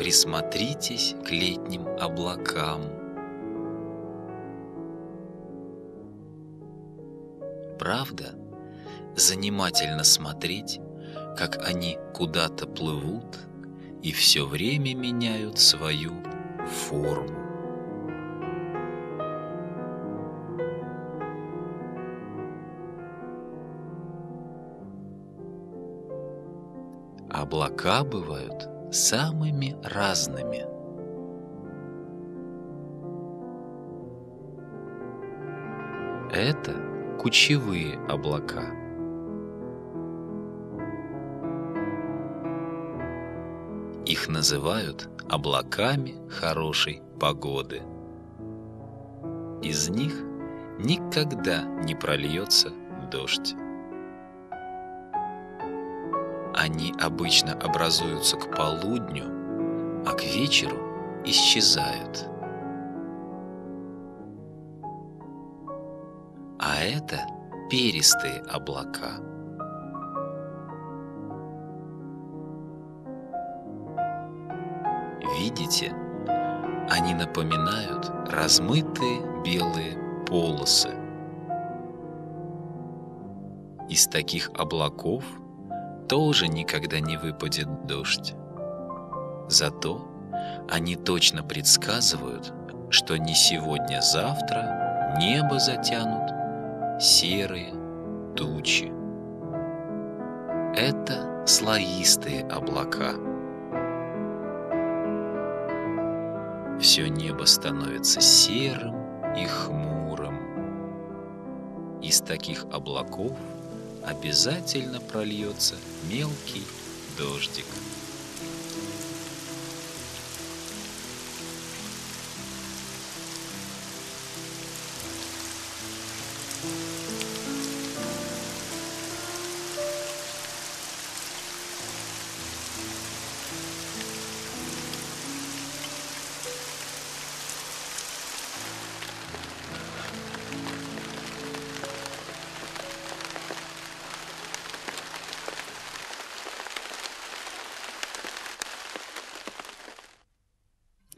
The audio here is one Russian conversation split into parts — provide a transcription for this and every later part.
присмотритесь к летним облакам. Правда, занимательно смотреть, как они куда-то плывут и все время меняют свою форму. Облака бывают самыми разными. Это кучевые облака. Их называют облаками хорошей погоды. Из них никогда не прольется дождь. Они обычно образуются к полудню, а к вечеру исчезают. А это перистые облака. Видите, они напоминают размытые белые полосы. Из таких облаков – тоже никогда не выпадет дождь. Зато они точно предсказывают, что не сегодня-завтра небо затянут серые тучи. Это слоистые облака. Все небо становится серым и хмурым. Из таких облаков – обязательно прольется мелкий дождик.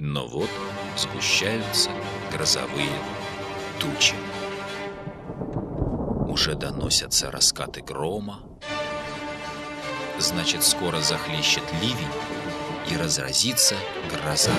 Но вот сгущаются грозовые тучи. Уже доносятся раскаты грома. Значит, скоро захлещет ливень и разразится гроза.